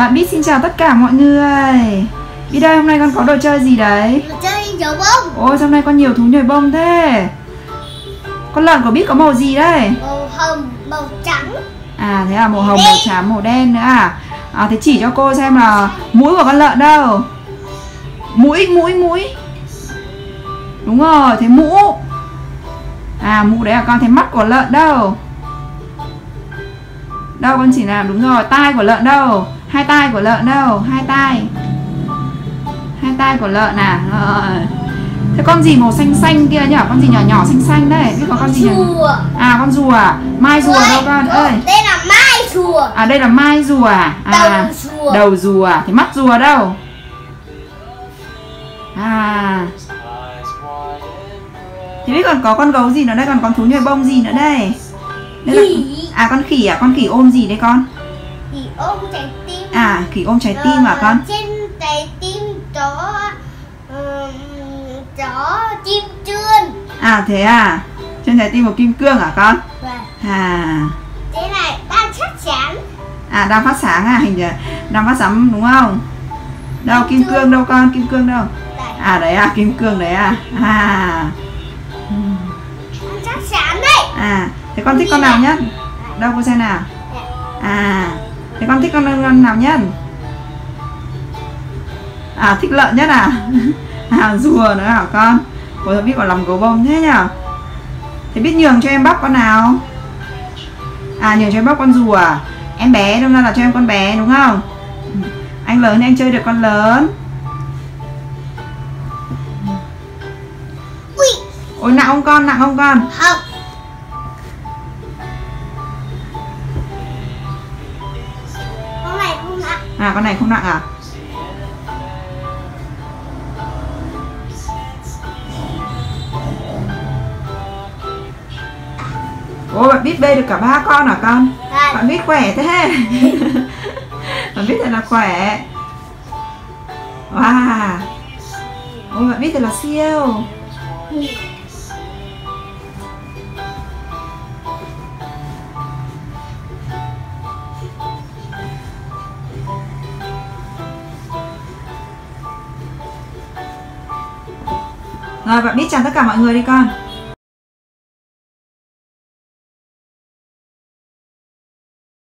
Bạn biết xin chào tất cả mọi người. Biết đây hôm nay con có đồ chơi gì đấy? Đồ chơi nhổ bông. Ôi hôm nay con nhiều thú nhồi bông thế? Con lợn của biết có màu gì đây? Màu hồng, màu trắng. À thế là màu hồng, màu trắng, màu đen nữa à? À thế chỉ cho cô xem là mũi của con lợn đâu. Mũi, mũi, mũi. Đúng rồi, thế mũ. À mũ đấy là con, thế mắt của lợn đâu. Đâu con chỉ làm đúng rồi, tai của lợn đâu Hai tai của lợn đâu, hai tai Hai tai của lợn à rồi. Thế con gì màu xanh xanh kia nhỉ? Con gì nhỏ nhỏ xanh xanh đấy Biết có con gì nhỉ? À con rùa? Mai rùa đâu con ơi Đây là mai rùa À đây là mai rùa à? Đầu rùa Đầu rùa? Thế mắt rùa đâu? À Thế biết còn có con gấu gì nữa đây? Còn con thú nhồi bông gì nữa đây? Đây là... À con khỉ à? Con khỉ ôm gì đấy con? Khỉ ôm trái tim À khỉ ôm trái tim à Ờ, con? Trên trái tim có ừm, Có chim trươn À thế à? Trên trái tim của kim cương à con? Và À thế này đang chắc chắn À đang phát sáng à? Hình như đang phát sáng đúng không? Đâu kim cương đâu con? Kim cương đâu? À đấy à, kim cương đấy à À đang chắc chắn đấy À, thế con thích con nào nhất? Đâu cô xem nào À, con thích con, con nào nhất? À, thích lợn nhất à? À, rùa nữa hả con? Ôi, biết còn làm gấu bông thế nhở? Thế biết nhường cho em bắp con nào? À, nhường cho em bắp con rùa à? Em bé, đâm ra là cho em con bé đúng không? Anh lớn thì anh chơi được con lớn Ui, Ôi nặng không con, nặng không con? không À, con này không nặng à? Ôi bạn biết bê được cả ba con hả con? Đây, Bạn biết khỏe thế. Bạn biết thật là khỏe. Wow. Ôi bạn biết thật là siêu Rồi bạn biết chào tất cả mọi người đi con.